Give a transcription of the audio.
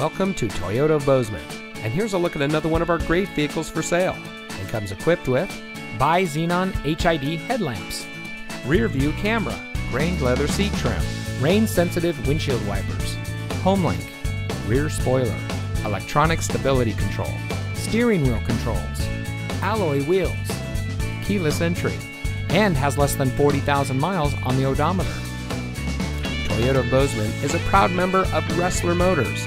Welcome to Toyota Bozeman. And here's a look at another one of our great vehicles for sale. And comes equipped with Bi Xenon HID headlamps, rear view camera, grained leather seat trim, rain sensitive windshield wipers, HomeLink, rear spoiler, electronic stability control, steering wheel controls, alloy wheels, keyless entry, and has less than 40,000 miles on the odometer. Toyota Bozeman is a proud member of Ressler Motors,